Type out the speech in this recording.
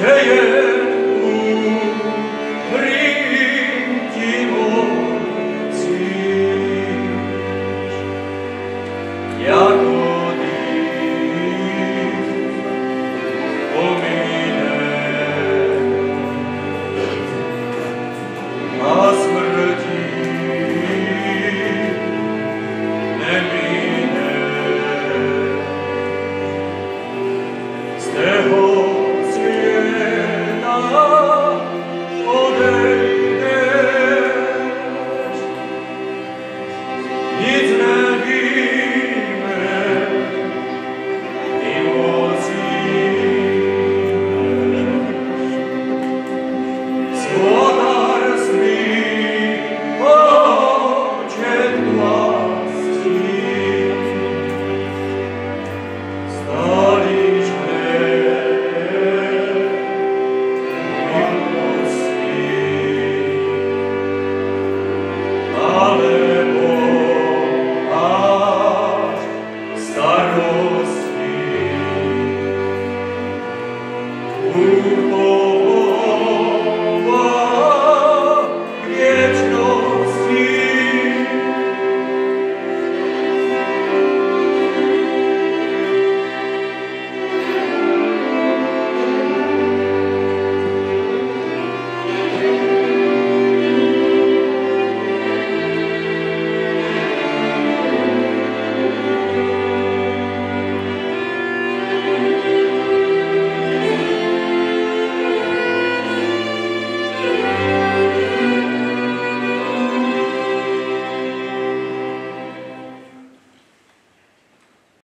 Yeah.